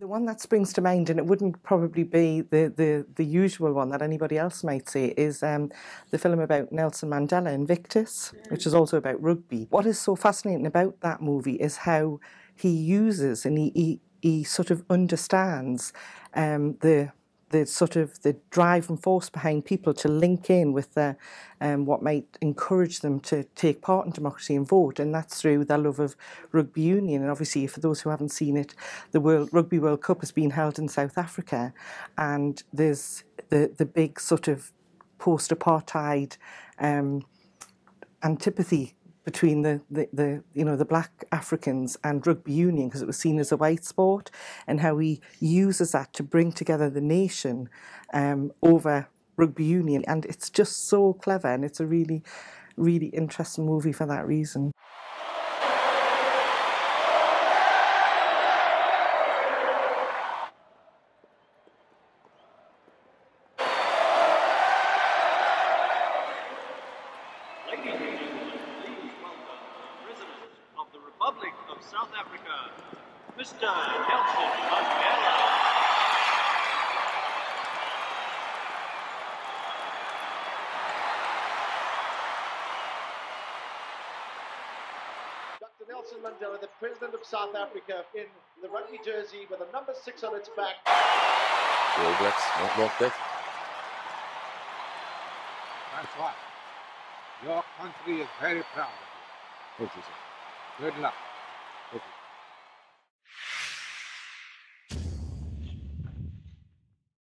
The one that springs to mind, and it wouldn't probably be the, the, the usual one that anybody else might see, is um, the film about Nelson Mandela, Invictus, which is also about rugby. What is so fascinating about that movie is how he uses and he, he, he sort of understands um, the the sort of the driving force behind people to link in with um, what might encourage them to take part in democracy and vote, and that's through their love of rugby union. And obviously, for those who haven't seen it, the World Rugby World Cup has been held in South Africa, and there's the the big sort of post-apartheid um, antipathy between the, the, the, you know the black Africans and rugby union because it was seen as a white sport and how he uses that to bring together the nation um, over rugby union and it's just so clever and it's a really really interesting movie for that reason. Republic of South Africa, Mr. Nelson Mandela. Dr. Nelson Mandela, the President of South Africa, in the rugby jersey with a number six on its back. The All Blacks not like that. That's right. Your country is very proud of you. Thank you, sir. Good luck.